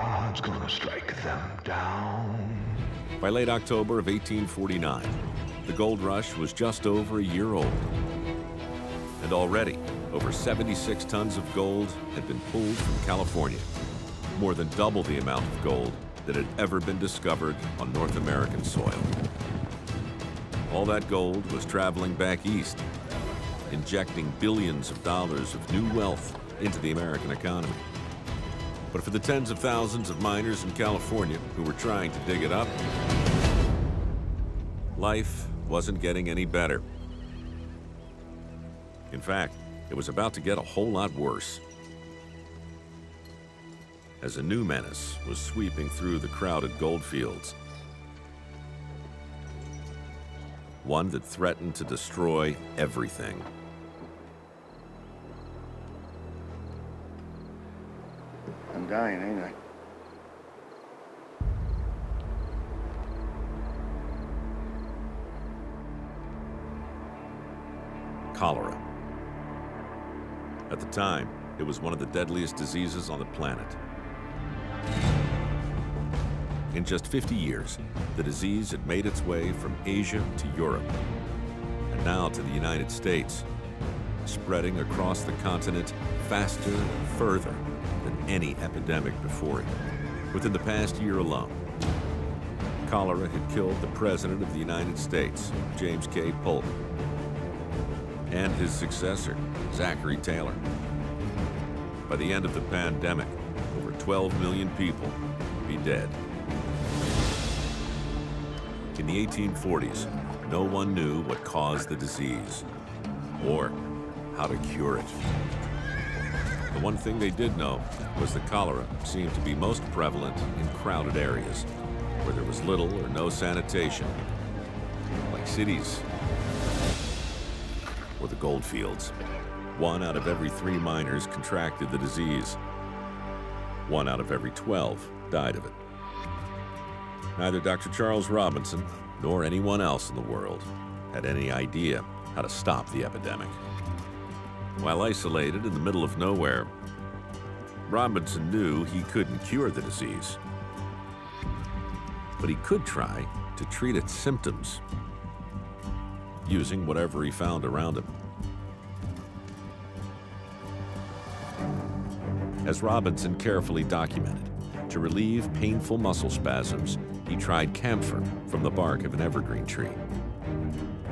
God's gonna strike them down. By late October of 1849, the gold rush was just over a year old. And already, over 76 tons of gold had been pulled from California, more than double the amount of gold that had ever been discovered on North American soil. All that gold was traveling back east, injecting billions of dollars of new wealth into the American economy. But for the tens of thousands of miners in California who were trying to dig it up, life wasn't getting any better. In fact, it was about to get a whole lot worse. As a new menace was sweeping through the crowded goldfields, one that threatened to destroy everything. Dying, ain't I? Cholera. At the time, it was one of the deadliest diseases on the planet. In just 50 years, the disease had made its way from Asia to Europe, and now to the United States, spreading across the continent faster and further any epidemic before it. Within the past year alone, cholera had killed the President of the United States, James K. Polk, and his successor, Zachary Taylor. By the end of the pandemic, over 12 million people would be dead. In the 1840s, no one knew what caused the disease or how to cure it. The one thing they did know was that cholera seemed to be most prevalent in crowded areas where there was little or no sanitation, like cities or the gold fields. One out of every three miners contracted the disease. One out of every 12 died of it. Neither Dr. Charles Robinson nor anyone else in the world had any idea how to stop the epidemic. While isolated in the middle of nowhere, Robinson knew he couldn't cure the disease. But he could try to treat its symptoms using whatever he found around him. As Robinson carefully documented, to relieve painful muscle spasms, he tried camphor from the bark of an evergreen tree.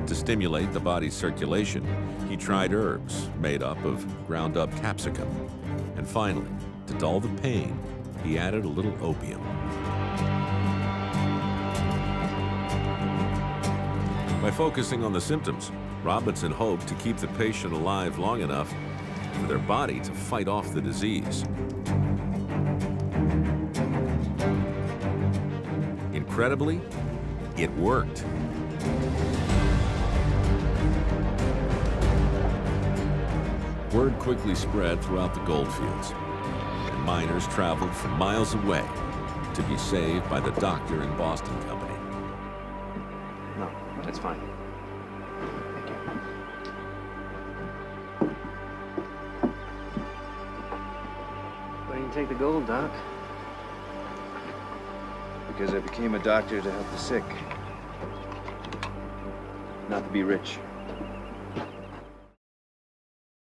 To stimulate the body's circulation, he tried herbs made up of ground up capsicum. And finally, to dull the pain, he added a little opium. By focusing on the symptoms, Robinson hoped to keep the patient alive long enough for their body to fight off the disease. Incredibly, it worked. Word quickly spread throughout the goldfields, and miners traveled from miles away to be saved by the doctor in Boston Company. No, that's fine. Thank you. Why didn't you take the gold, Doc? Because I became a doctor to help the sick. Not to be rich.